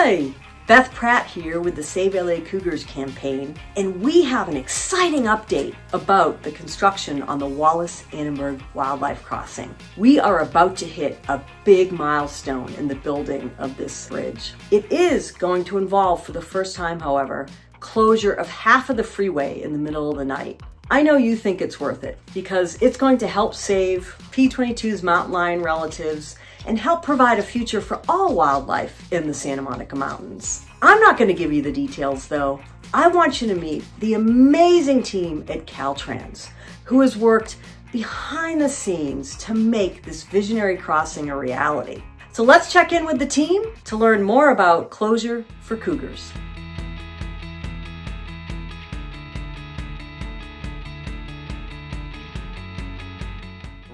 Hi! Beth Pratt here with the Save LA Cougars campaign, and we have an exciting update about the construction on the Wallis Annenberg Wildlife Crossing. We are about to hit a big milestone in the building of this bridge. It is going to involve, for the first time, however, closure of half of the freeway in the middle of the night. I know you think it's worth it because it's going to help save P22's mountain lion relatives and help provide a future for all wildlife in the Santa Monica Mountains. I'm not going to give you the details though. I want you to meet the amazing team at Caltrans who has worked behind the scenes to make this visionary crossing a reality. So let's check in with the team to learn more about closure for cougars.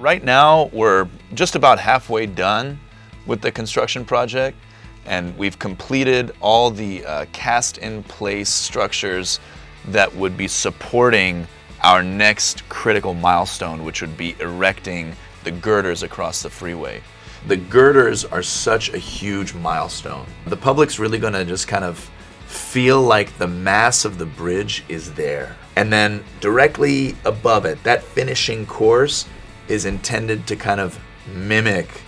Right now, we're just about halfway done with the construction project and we've completed all the uh, cast in place structures that would be supporting our next critical milestone, which would be erecting the girders across the freeway. The girders are such a huge milestone. The public's really gonna just kind of feel like the mass of the bridge is there. And then directly above it, that finishing course is intended to kind of mimic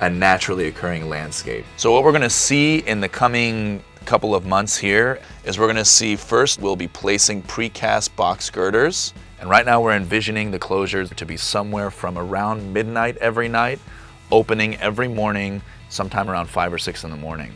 a naturally occurring landscape. So what we're gonna see in the coming couple of months here is we're gonna see first we'll be placing precast box girders. And right now we're envisioning the closures to be somewhere from around midnight every night, opening every morning, sometime around five or six in the morning.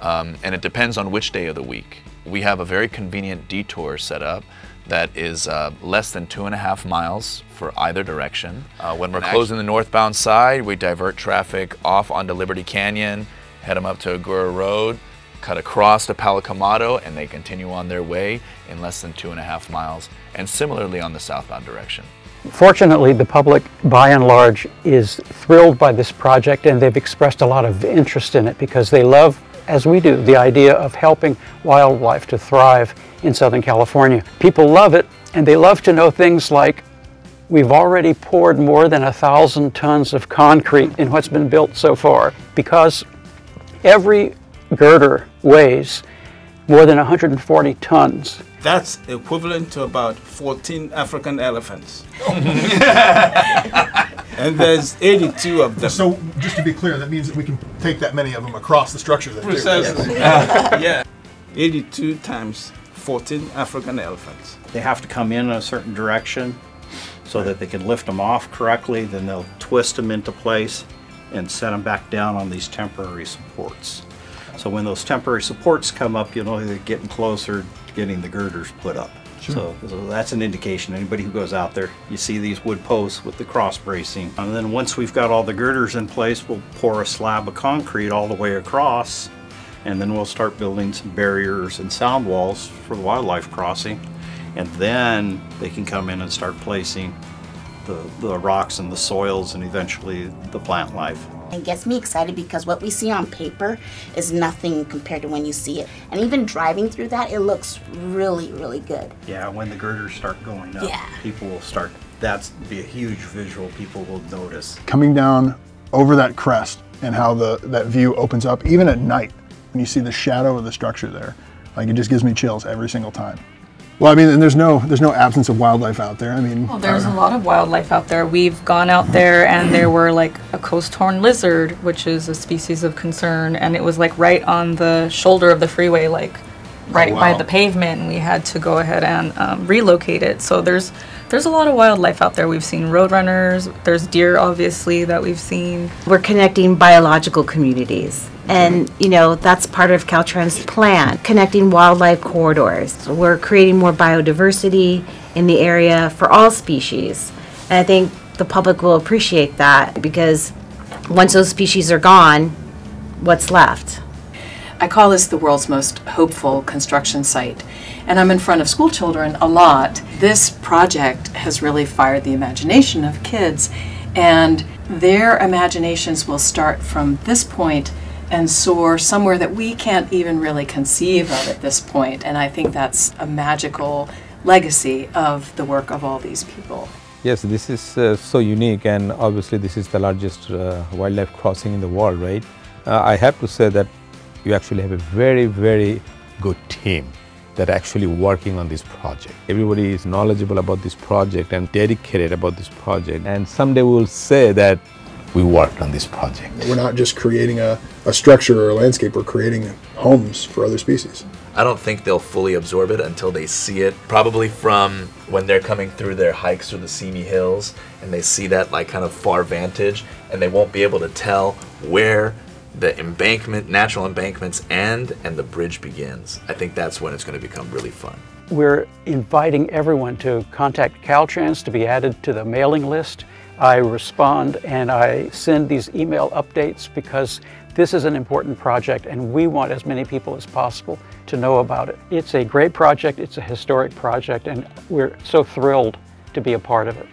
Um, and it depends on which day of the week. We have a very convenient detour set up that is uh, less than two and a half miles for either direction. Uh, when we're closing the northbound side, we divert traffic off onto Liberty Canyon, head them up to Agoura Road, cut across to Palo and they continue on their way in less than two and a half miles, and similarly on the southbound direction. Fortunately, the public, by and large, is thrilled by this project and they've expressed a lot of interest in it because they love as we do, the idea of helping wildlife to thrive in Southern California. People love it, and they love to know things like we've already poured more than a thousand tons of concrete in what's been built so far because every girder weighs more than 140 tons. That's equivalent to about 14 African elephants. and there's 82 of them. So, just to be clear, that means that we can take that many of them across the structure. There Precisely. Yes. yeah. 82 times 14 African elephants. They have to come in a certain direction so that they can lift them off correctly. Then they'll twist them into place and set them back down on these temporary supports. So when those temporary supports come up, you know they're getting closer to getting the girders put up. Sure. So, so, that's an indication. Anybody who goes out there, you see these wood posts with the cross bracing. And then once we've got all the girders in place, we'll pour a slab of concrete all the way across. And then we'll start building some barriers and sound walls for the wildlife crossing. And then they can come in and start placing the, the rocks and the soils and eventually the plant life. It gets me excited because what we see on paper is nothing compared to when you see it. And even driving through that, it looks really, really good. Yeah, when the girders start going up, yeah. people will start, that's be a huge visual people will notice. Coming down over that crest and how the that view opens up, even at night, when you see the shadow of the structure there, like it just gives me chills every single time. Well, I mean, and there's no there's no absence of wildlife out there. I mean, well, there's a lot of wildlife out there. We've gone out there, and there were like a coast horn lizard, which is a species of concern, and it was like right on the shoulder of the freeway, like right oh, wow. by the pavement, and we had to go ahead and um, relocate it. So there's there's a lot of wildlife out there. We've seen roadrunners. There's deer, obviously, that we've seen. We're connecting biological communities and, you know, that's part of Caltrans' plan, connecting wildlife corridors. We're creating more biodiversity in the area for all species. And I think the public will appreciate that because once those species are gone, what's left? I call this the world's most hopeful construction site. And I'm in front of school children a lot. This project has really fired the imagination of kids, and their imaginations will start from this point and soar somewhere that we can't even really conceive of at this point. And I think that's a magical legacy of the work of all these people. Yes, this is uh, so unique and obviously this is the largest uh, wildlife crossing in the world, right? Uh, I have to say that You actually have a very, very good team that are actually working on this project. Everybody is knowledgeable about this project and dedicated about this project. And someday we'll say that we worked on this project. We're not just creating a, a structure or a landscape, we're creating homes for other species. I don't think they'll fully absorb it until they see it. Probably from when they're coming through their hikes through the Simi Hills and they see that like kind of far vantage and they won't be able to tell where the embankment, natural embankments end and the bridge begins. I think that's when it's going to become really fun. We're inviting everyone to contact Caltrans to be added to the mailing list. I respond and I send these email updates because this is an important project and we want as many people as possible to know about it. It's a great project, it's a historic project, and we're so thrilled to be a part of it.